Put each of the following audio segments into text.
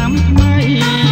មុនចូលឆ្នាំថ្មី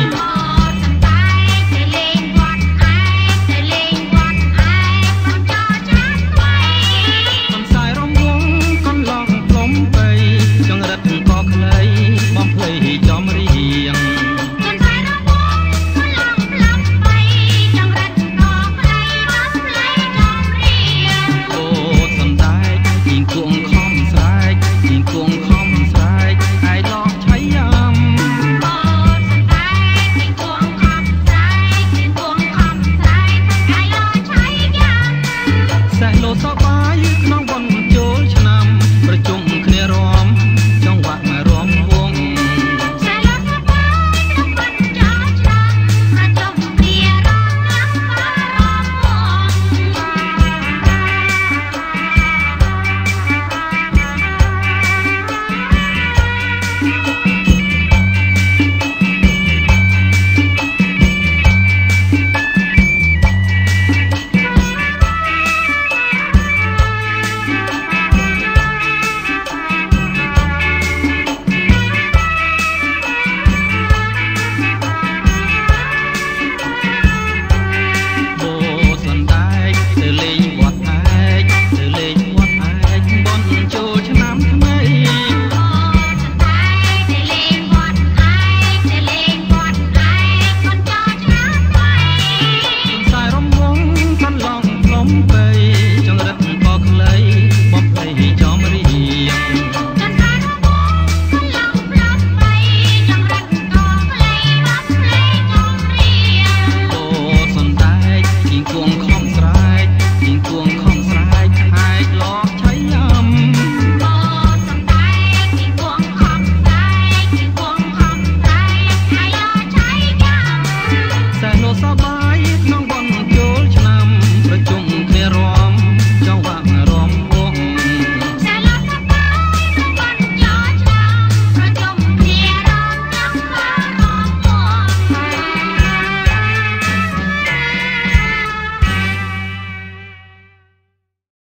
sabah